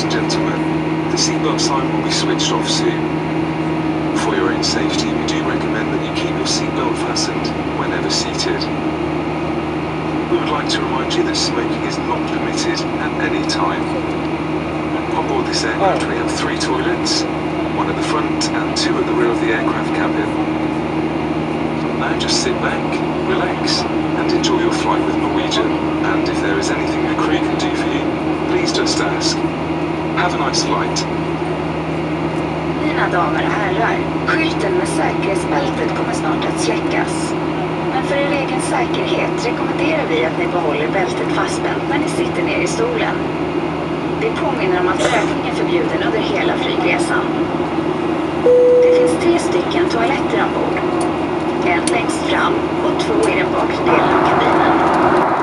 Ladies and gentlemen, the seatbelt sign will be switched off soon. For your own safety, we do recommend that you keep your seatbelt fastened whenever seated. We would like to remind you that smoking is not permitted at any time. On board this aircraft, we have three toilets, one at the front and two at the rear of the aircraft cabin. Now just sit back, relax, and enjoy your flight with Norwegian. And if there is anything the crew can do for you, please just ask. Have a nice flight. Mina damer och herrar, skylten med säkerhetsbältet kommer snart att släckas. Men för er egen säkerhet rekommenderar vi att ni behåller bältet fastspänt när ni sitter ner i stolen. Vi påminner om att rökning är förbjuden under hela flygresan. Det finns tre stycken toaletter ombord. En längst fram och två i den bakre delen av kabinen.